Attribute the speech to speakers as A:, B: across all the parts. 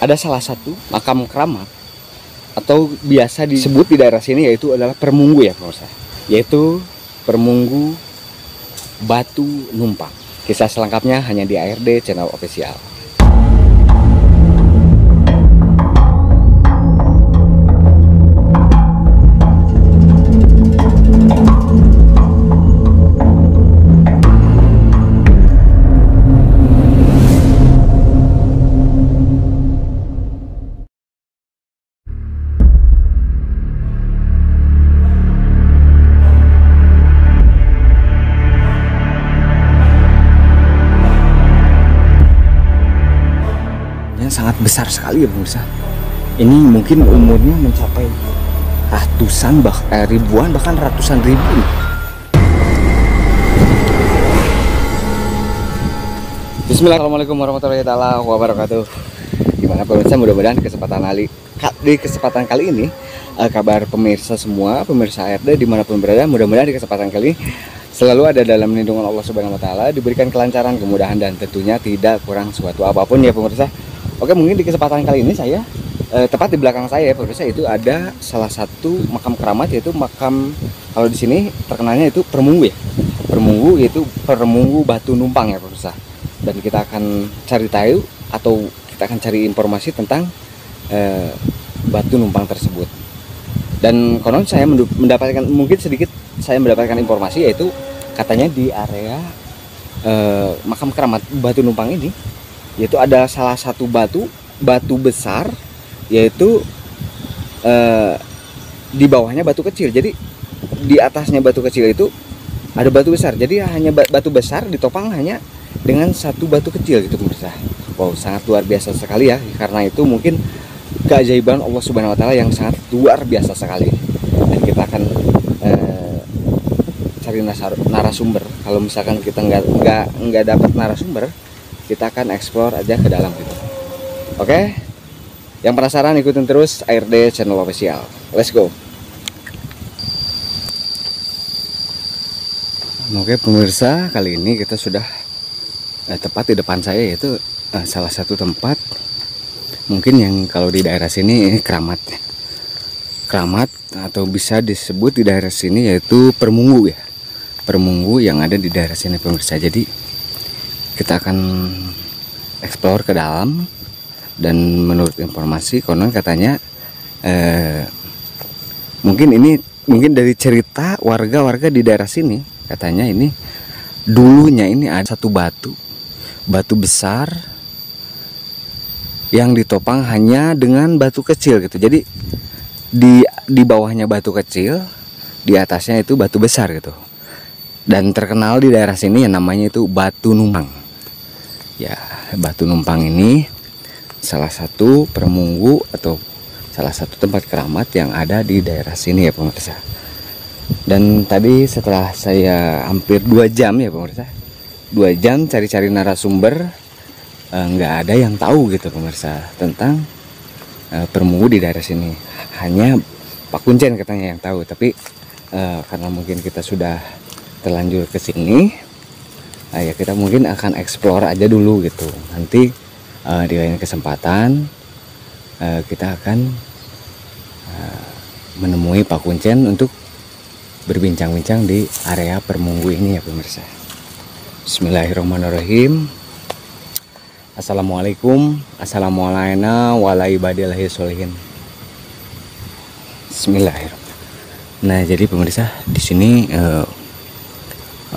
A: ada salah satu makam keramat atau biasa disebut di daerah sini yaitu adalah permunggu ya pemirsa yaitu permunggu batu numpang. Kisah selengkapnya hanya di ARD channel official sangat besar sekali ya pemirsa. Ini mungkin umurnya mencapai ratusan bah eh, ribuan bahkan ratusan ribu. Bismillahirrahmanirrahim warahmatullahi wabarakatuh. Gimana pemirsa mudah-mudahan kesempatan kali di kesempatan kali ini eh, kabar pemirsa semua pemirsa ARD di mana pun berada mudah-mudahan di kesempatan kali selalu ada dalam lindungan Allah Subhanahu Wa Taala diberikan kelancaran kemudahan dan tentunya tidak kurang suatu apa pun ya pemirsa Oke mungkin di kesempatan kali ini saya eh, tepat di belakang saya pemirsa itu ada salah satu makam keramat yaitu makam kalau di sini terkenalnya itu permunggu ya. Permunggu yaitu permunggu batu numpang ya pemirsa. Dan kita akan cari tahu atau kita akan cari informasi tentang eh, batu numpang tersebut. Dan konon saya mendapatkan mungkin sedikit saya mendapatkan informasi yaitu katanya di area eh, makam keramat batu numpang ini yaitu ada salah satu batu batu besar yaitu eh, di bawahnya batu kecil. Jadi di atasnya batu kecil itu ada batu besar. Jadi hanya batu besar ditopang hanya dengan satu batu kecil gitu pemirsa wow sangat luar biasa sekali ya. Karena itu mungkin keajaiban Allah Subhanahu Wa Taala yang sangat luar biasa sekali. Dan kita akan eh, cari narasumber. Kalau misalkan kita nggak nggak nggak dapat narasumber kita akan explore aja ke dalam gitu. Oke? Yang penasaran ikutin terus ARD channel official. Let's go. Oke pemirsa kali ini kita sudah eh, tepat di depan saya yaitu eh, salah satu tempat. Mungkin yang kalau di daerah sini ini keramat. Keramat atau bisa disebut di daerah sini yaitu permunggu ya. Permunggu yang ada di daerah sini pemirsa. Jadi kita akan explore ke dalam. Dan menurut informasi konon katanya eh, mungkin ini mungkin dari cerita warga-warga di daerah sini katanya ini dulunya ini ada satu batu batu besar yang ditopang hanya dengan batu kecil gitu. Jadi di di bawahnya batu kecil di atasnya itu batu besar gitu. Dan terkenal di daerah sini yang namanya itu batu numpang ya batu numpang ini salah satu permunggu atau salah satu tempat keramat yang ada di daerah sini ya pemirsa. Dan tadi setelah saya hampir dua jam ya pemirsa. Dua jam cari-cari narasumber eh, nggak eh, ada yang tahu gitu pemirsa tentang eh, permunggu di daerah sini. Hanya Pak Kuncen katanya yang tahu tapi eh, karena mungkin kita sudah terlanjur ke sini uh, ya kita mungkin akan explore aja dulu gitu. Nanti uh, di lain kesempatan uh, kita akan uh, menemui Pak Kuncen untuk berbincang-bincang di area Permunggu ini ya pemirsa. Bismillahirrahmanirrahim. Assalamualaikum. Assalamualaikum wabarakatuh. Bismillahirrahmanirrahim. Nah jadi pemirsa di sini uh,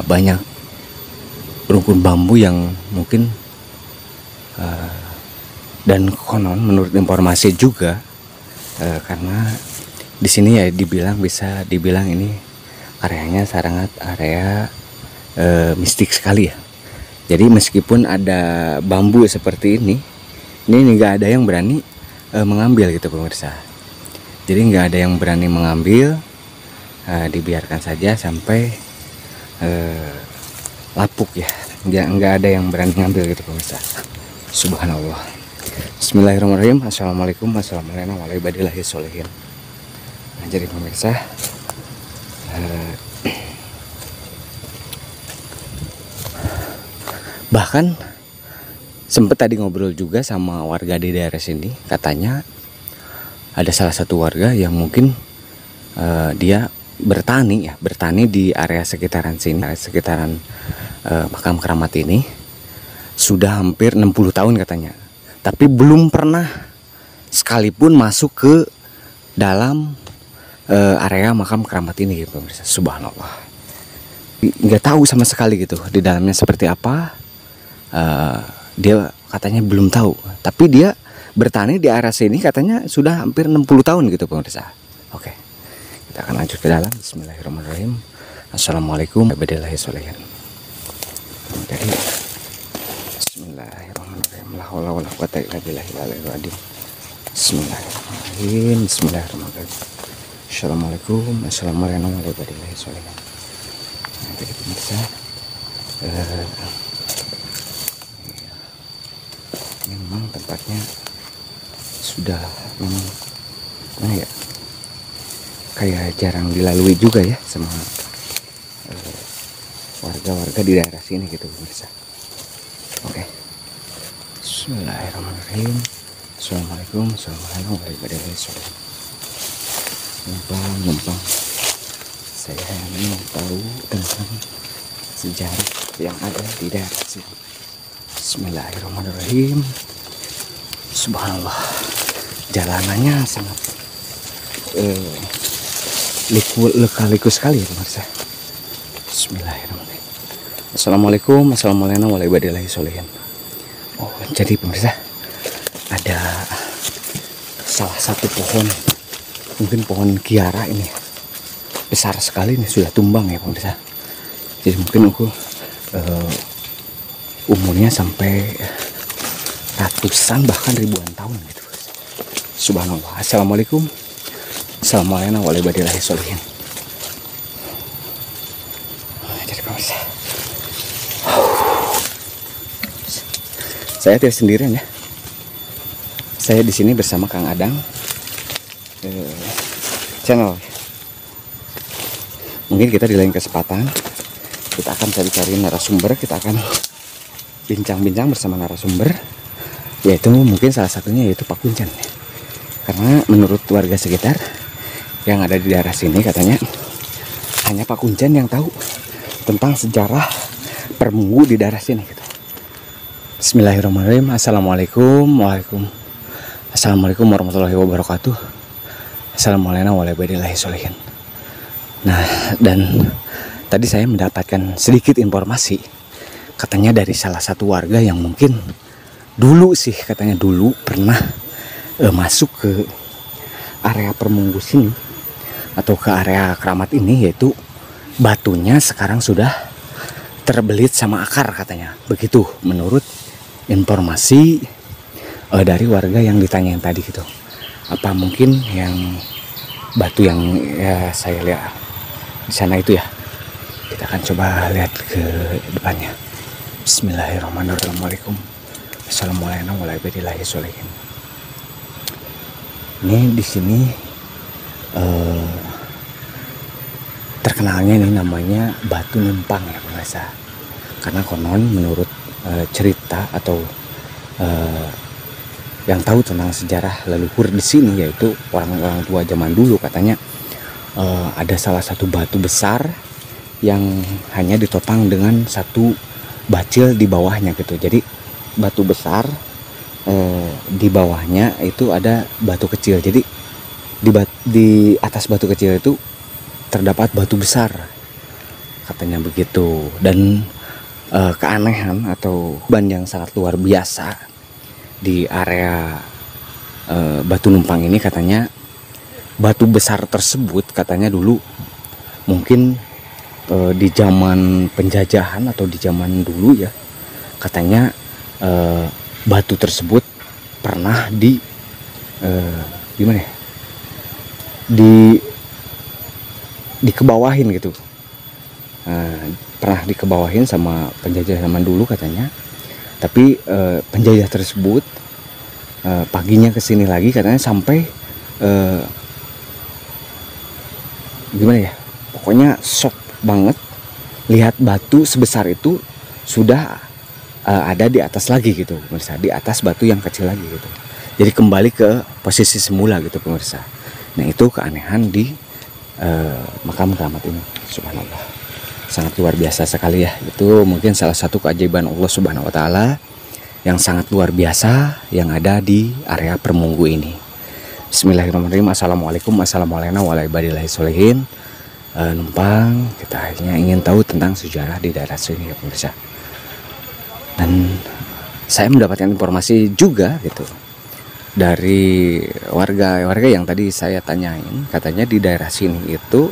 A: banyak rukun bambu yang mungkin uh, dan konon menurut informasi juga uh, karena di sini ya dibilang bisa dibilang ini areanya sangat area uh, mistik sekali ya. Jadi meskipun ada bambu seperti ini ini nggak ada yang berani uh, mengambil gitu pemirsa. Jadi nggak ada yang berani mengambil uh, dibiarkan saja sampai lapuk ya nggak nggak ada yang berani ngambil gitu pemirsa subhanallah. Bismillahirrahmanirrahim. Assalamualaikum Assalamualaikum warahmatullahi wabarakatuh. Nah, jadi pemirsa eh, bahkan sempet tadi ngobrol juga sama warga di daerah sini. Katanya ada salah satu warga yang mungkin uh, dia bertani ya bertani di area sekitaran sini sekitaran uh, makam keramat ini. Sudah hampir 60 tahun katanya. Tapi belum pernah sekalipun masuk ke dalam uh, area makam keramat ini gitu pemirsa subhanallah. Nggak tahu sama sekali gitu di dalamnya seperti apa. Uh, dia katanya belum tahu. Tapi dia bertani di area sini katanya sudah hampir 60 tahun gitu pemirsa. Oke kita akan lanjut ke dalam. Bismillahirrahmanirrahim. Assalamualaikum warahmatullahi wabarakatuh. Jadi Bismillahirrahmanirrahim. La haula wala quwata illa billahil Bismillahirrahmanirrahim. Bismillahirrahmanirrahim. Assalamualaikum. Assalamualaikum warahmatullahi wabarakatuh. Jadi pemirsa uh, memang tempatnya sudah memang nah ya kayak jarang dilalui juga ya sama eh, warga-warga uh, di daerah sini gitu pemirsa oke okay. Bismillahirrahmanirrahim Assalamualaikum warahmatullahi wabarakatuh numpang numpang saya ingin tahu tentang sejarah yang ada di daerah sini. Bismillahirrahmanirrahim. Subhanallah. Jalanannya sangat eh, liku, leka-liku sekali ya pemirsa. Bismillahirrahmanirrahim. Assalamualaikum, assalamualaikum warahmatullahi wabarakatuh. Oh, jadi pemirsa ada salah satu pohon, mungkin pohon kiara ini ya besar sekali nih sudah tumbang ya pemirsa jadi mungkin aku uh, umurnya sampai ratusan bahkan ribuan tahun gitu subhanallah assalamualaikum assalamualaikum warahmatullahi wabarakatuh. Jadi pemirsa saya tidak sendirian ya. Saya di sini bersama Kang Adang uh, channel. Mungkin kita di lain kesempatan kita akan cari-cari narasumber kita akan bincang-bincang bersama narasumber yaitu mungkin salah satunya yaitu Pak Kuncen karena menurut warga sekitar yang ada di daerah sini katanya. Hanya Pak Kuncen yang tahu tentang sejarah permunggu di daerah sini gitu. Bismillahirrahmanirrahim. Assalamualaikum. Waalaikum. Assalamualaikum warahmatullahi wabarakatuh. Assalamualaikum warahmatullahi wabarakatuh. Nah, dan tadi saya mendapatkan sedikit informasi. Katanya dari salah satu warga yang mungkin dulu sih katanya dulu pernah eh, masuk ke area permunggu sini atau ke area keramat ini yaitu batunya sekarang sudah terbelit sama akar katanya. Begitu menurut informasi eh, dari warga yang ditanya yang tadi gitu. Apa mungkin yang batu yang ya saya lihat di sana itu ya? Kita akan coba lihat ke depannya. Bismillahirrahmanirrahim. Assalamualaikum warahmatullahi wabarakatuh. Ini di sini uh, terkenalnya ini namanya batu numpang ya pemirsa karena konon menurut uh, cerita atau uh, yang tahu tentang sejarah leluhur di sini yaitu orang-orang tua zaman dulu katanya uh, ada salah satu batu besar yang hanya ditopang dengan satu bacil di bawahnya gitu. Jadi batu besar uh, di bawahnya itu ada batu kecil. Jadi di, bat, di atas batu kecil itu terdapat batu besar katanya begitu. Dan uh, keanehan atau ban yang sangat luar biasa di area uh, batu numpang ini katanya batu besar tersebut katanya dulu mungkin e, di zaman penjajahan atau di zaman dulu ya katanya e, batu tersebut pernah di e, gimana ya di dikebawahin gitu. E, pernah dikebawahin sama penjajah zaman dulu katanya. Tapi e, penjajah tersebut e, paginya ke sini lagi katanya sampai e, gimana ya? Pokoknya shock banget. Lihat batu sebesar itu sudah uh, ada di atas lagi gitu pemirsa. Di atas batu yang kecil lagi gitu. Jadi kembali ke posisi semula gitu pemirsa nah itu keanehan di uh, makam keramat ini. Subhanallah. Sangat luar biasa sekali ya. Itu mungkin salah satu keajaiban Allah subhanahu wa taala yang sangat luar biasa yang ada di area permunggu ini. Bismillahirrahmanirrahim. Assalamualaikum Assalamualaikum warahmatullahi wabarakatuh. Uh, numpang kita hanya ingin tahu tentang sejarah di daerah sini ya pemirsa. Dan saya mendapatkan informasi juga gitu dari warga-warga yang tadi saya tanyain katanya di daerah sini itu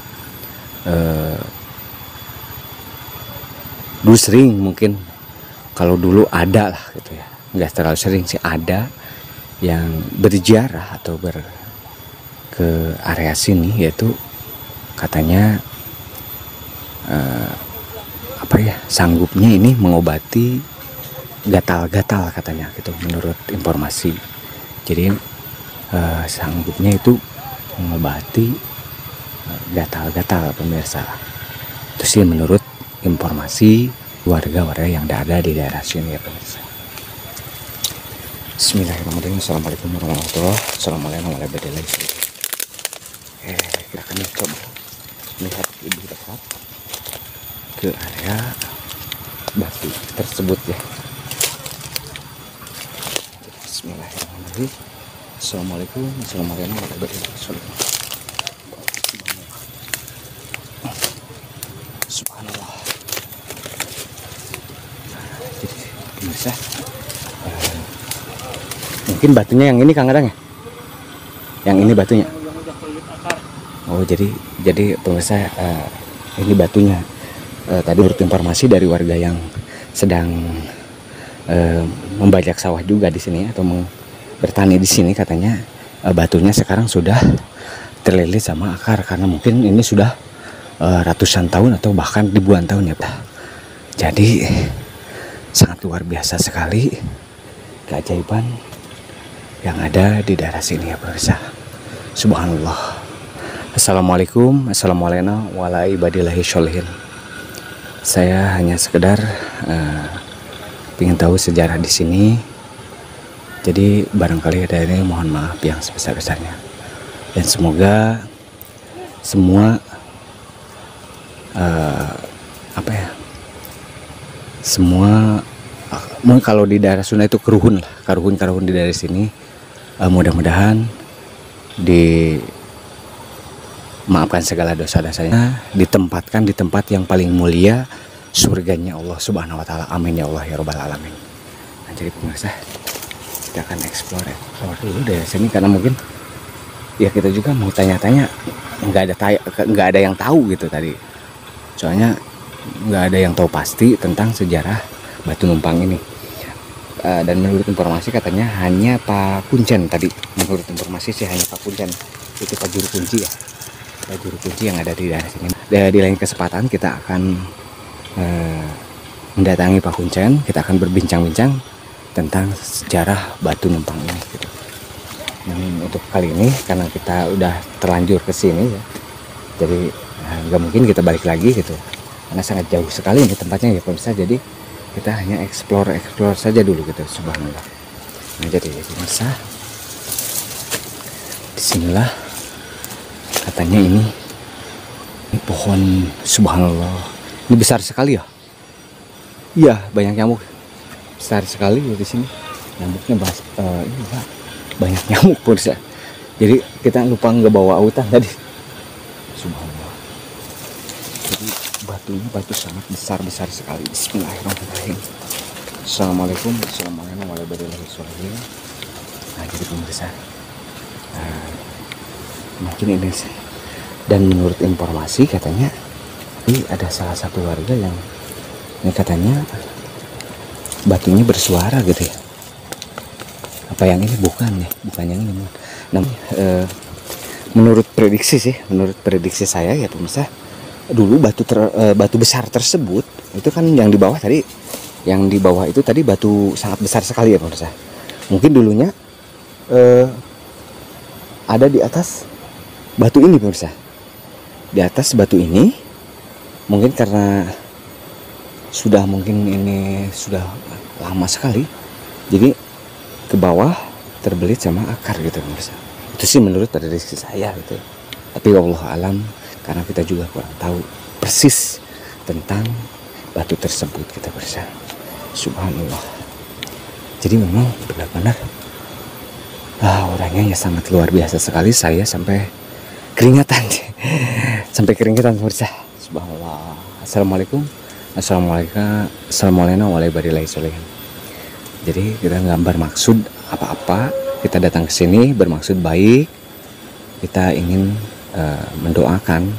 A: uh, dulu sering mungkin kalau dulu ada lah gitu ya. Nggak terlalu sering sih ada yang berjarah atau ber ke area sini yaitu katanya uh, apa ya sanggupnya ini mengobati gatal-gatal katanya gitu menurut informasi jadi uh, sanggupnya itu mengobati eh, gatal-gatal pemirsa. Itu sih menurut informasi warga-warga yang ada di daerah sini ya pemirsa. Bismillahirrahmanirrahim. Assalamualaikum warahmatullahi wabarakatuh. Assalamualaikum warahmatullahi wabarakatuh. Eh, kita akan coba melihat lebih dekat ke area batu tersebut ya. Bismillahirrahmanirrahim Assalamualaikum. Assalamualaikum. Warahmatullahi wabarakatuh Subhanallah. Jadi uh, mungkin batunya yang ini Kang Adang ya? Yang ini batunya? Oh jadi jadi pemirsa uh, ini batunya. Uh, tadi menurut informasi dari warga yang sedang uh, membajak sawah juga di sini atau bertani di sini katanya uh, batunya sekarang sudah terlilit sama akar karena mungkin ini sudah uh, ratusan tahun atau bahkan ribuan tahun ya Pak. Jadi sangat luar biasa sekali keajaiban yang ada di daerah sini ya pemirsa. Subhanallah. Assalamualaikum Assalamualaikum warahmatullahi wabarakatuh Saya hanya sekedar uh, ingin tahu sejarah di sini Jadi barangkali ada ini mohon maaf yang sebesar-besarnya. Dan semoga semua uh, apa ya semua uh, kalau di daerah Sunda itu keruhun lah karuhun-karuhun di daerah sini uh, mudah-mudahan di maafkan segala dosa-dosanya ditempatkan di tempat yang paling mulia surganya Allah subhanahu wa ta'ala. Amin ya Allah ya robbal alamin. Nah jadi pemirsa kita akan explore explore dulu dari sini karena mungkin ya kita juga mau tanya-tanya nggak ada nggak ada yang tahu gitu tadi. Soalnya nggak ada yang tahu pasti tentang sejarah batu numpang ini. Uh, dan menurut informasi katanya hanya Pak Kuncen tadi. Menurut informasi sih hanya Pak Kuncen. Itu Pak Juru Kunci ya. Juru kunci yang ada di daerah sini. Di lain kesempatan kita akan uh, mendatangi Pak Kuncen, kita akan berbincang-bincang tentang sejarah batu numpang ini. Gitu. Dan untuk kali ini karena kita udah terlanjur ke sini ya, jadi eh, nggak mungkin kita balik lagi gitu, karena sangat jauh sekali ini tempatnya ya pemirsa. Jadi kita hanya explore explore saja dulu gitu, subhanallah. Nah jadi pemirsa, di sinilah katanya ini ini pohon subhanallah ini besar sekali ya iya banyak nyamuk besar sekali ya di sini. Nyamuknya bahas, uh, ini pak. Banyak nyamuk pun saya jadi kita lupa nggak bawa autan tadi. Subhanallah. Jadi batunya batu sangat besar besar sekali. Bismillahirrahmanirrahim. Assalamualaikum Assalamualaikum warahmatullahi wabarakatuh. Nah jadi pemirsa nah, mungkin ini sih dan menurut informasi katanya ini ada salah satu warga yang ini katanya batunya bersuara gitu ya. Apa yang ini? Bukan ya bukan yang ini. Nah, e, menurut prediksi sih menurut prediksi saya ya pemirsa dulu batu ter, e, batu besar tersebut itu kan yang di bawah tadi yang di bawah itu tadi batu sangat besar sekali ya pemirsa. Mungkin dulunya e, ada di atas batu ini pemirsa. Di atas batu ini mungkin karena sudah mungkin ini sudah lama sekali. Jadi ke bawah terbelit sama akar gitu pemirsa itu sih menurut prediksi saya gitu. Tapi Allah alam karena kita juga kurang tahu persis tentang batu tersebut kita pemirsa subhanallah. Jadi memang benar-benar ah, orangnya ya sangat luar biasa sekali saya sampai keringatan sampai keringatan pemirsa subhanallah. Assalamualaikum assalamualaikum assalamualaikum warahmatullahi wabarakatuh jadi kita nggak bermaksud apa-apa kita datang ke sini bermaksud baik kita ingin uh, mendoakan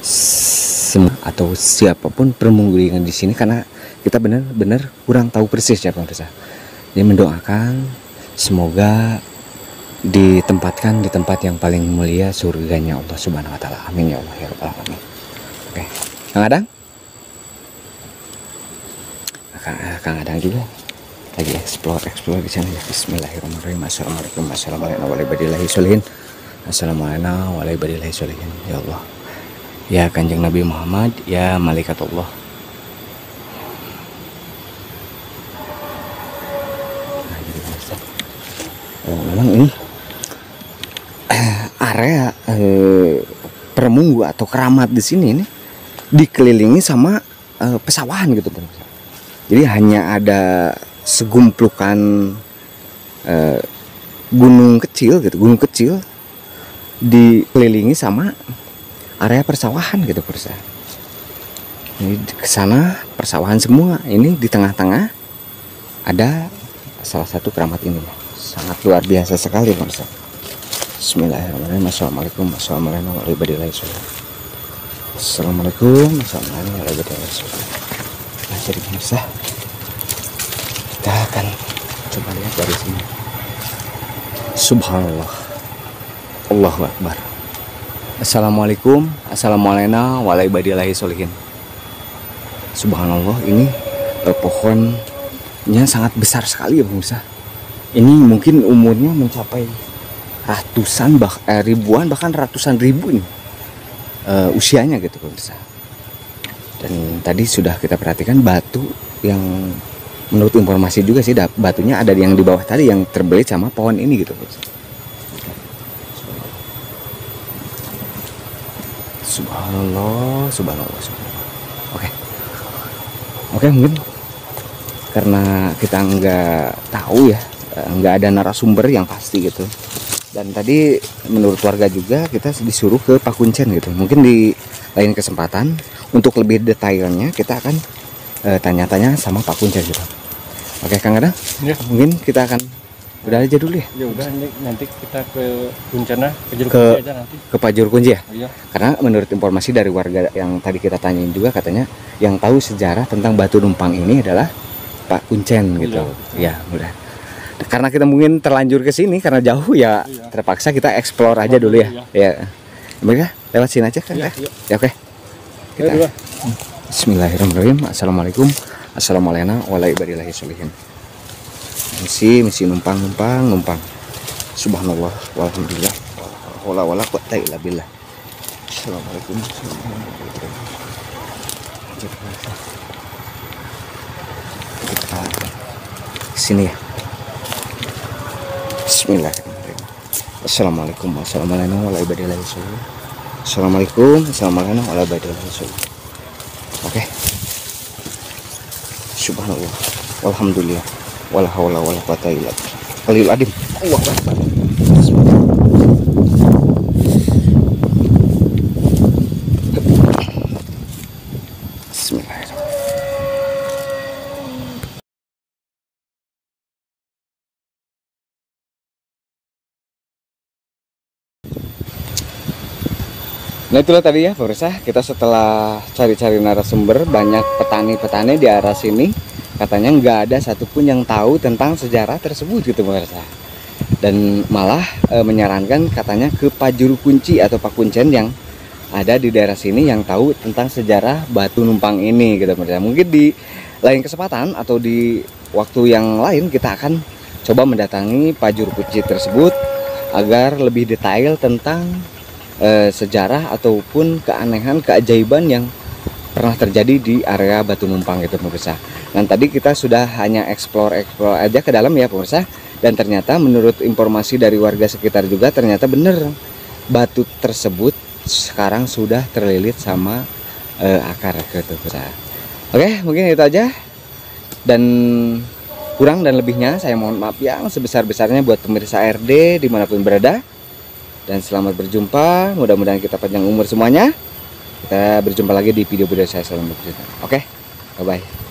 A: semua atau siapa pun permunggulingan di sini karena kita benar-benar kurang tahu persis ya pemirsa jadi mendoakan semoga ditempatkan di tempat yang paling mulia surganya Allah Subhanahu wa taala. Amin ya Allah ya rabbal alamin. Oke. Kang Adang? Kang, Kang Adang juga lagi explore explore di sana ya. Bismillahirrahmanirrahim. Assalamualaikum warahmatullahi wabarakatuh. Assalamualaikum warahmatullahi wabarakatuh. Ya Allah. Ya Kanjeng Nabi Muhammad, ya malaikat Allah. Nah, oh, memang ini area eh, permunggu atau keramat di sini ini dikelilingi sama eh, pesawahan gitu pemirsa. Jadi hanya ada segumplukan eh, gunung kecil gitu, gunung kecil dikelilingi sama area persawahan gitu pemirsa. Ini ke sana persawahan semua. Ini di tengah-tengah ada salah satu keramat ini. Sangat luar biasa sekali pemirsa. Bismillahirrahmanirrahim Assalamualaikum Assalamualaikum warahmatullahi wabarakatuh Assalamualaikum Assalamualaikum warahmatullahi wabarakatuh Nah jadi akan coba lihat dari sini. Subhanallah. Allahu Akbar. Assalamualaikum Assalamualaikum warahmatullahi wabarakatuh Subhanallah ini eh, pohonnya sangat besar sekali ya pemirsa. Ini mungkin umurnya mencapai ratusan bah eh, ribuan bahkan ratusan ribu ini uh, usianya gitu pemirsa. Dan tadi sudah kita perhatikan batu yang menurut informasi juga sih batunya ada yang di bawah tadi yang terbelit sama pohon ini gitu. Subhanallah, subhanallah, subhanallah. Oke, oke mungkin karena kita nggak tahu ya, eh, nggak ada narasumber yang pasti gitu dan tadi menurut warga juga kita disuruh ke Pak Kuncen gitu mungkin di lain kesempatan untuk lebih detailnya kita akan eh, tanya-tanya uh, sama Pak Kuncen gitu oke Kang Ada ya. mungkin kita akan udah aja dulu ya
B: ya udah nanti kita ke Kuncena
A: ke Juru ke, aja nanti ke Pak Juru Kunci ya iya. karena menurut informasi dari warga yang tadi kita tanyain juga katanya yang tahu sejarah tentang batu numpang ini adalah Pak Kuncen gitu iya, ya udah karena kita mungkin terlanjur ke sini karena jauh ya iya. terpaksa kita explore aja dulu ya. Iya. Ya. Mereka lewat sini aja kan iya, ya. Ya oke. Okay. Kita. Bismillahirrahmanirrahim. Assalamualaikum. Assalamualaikum warahmatullahi wabarakatuh. Misi misi numpang numpang numpang. Subhanallah walhamdulillah. Wala wala quwata illa billah. Assalamualaikum. Sini ya. Bismillahirrahmanirrahim. Assalamualaikum warahmatullahi wabarakatuh. Assalamualaikum Assalamualaikum warahmatullahi wabarakatuh. Oke. Subhanallah. Alhamdulillah. Wala haula wala quwata illa billah. adim. Allahu akbar. Nah itulah tadi ya pemirsa kita setelah cari-cari narasumber banyak petani-petani di arah sini katanya nggak ada satupun yang tahu tentang sejarah tersebut gitu pemirsa dan malah e, menyarankan katanya ke Pajuru Kunci atau Pak Kuncen yang ada di daerah sini yang tahu tentang sejarah batu numpang ini gitu pemirsa mungkin di lain kesempatan atau di waktu yang lain kita akan coba mendatangi Pajuru Kunci tersebut agar lebih detail tentang e, sejarah ataupun keanehan keajaiban yang pernah terjadi di area Batu Numpang gitu pemirsa. Dan tadi kita sudah hanya explore explore aja ke dalam ya pemirsa. Dan ternyata menurut informasi dari warga sekitar juga ternyata benar batu tersebut sekarang sudah terlilit sama eh, akar gitu pemirsa. Oke mungkin itu aja dan kurang dan lebihnya saya mohon maaf yang sebesar-besarnya buat pemirsa RD di mana pun berada dan selamat berjumpa. Mudah-mudahan kita panjang umur semuanya. Kita berjumpa lagi di video-video saya selanjutnya oke? Bye bye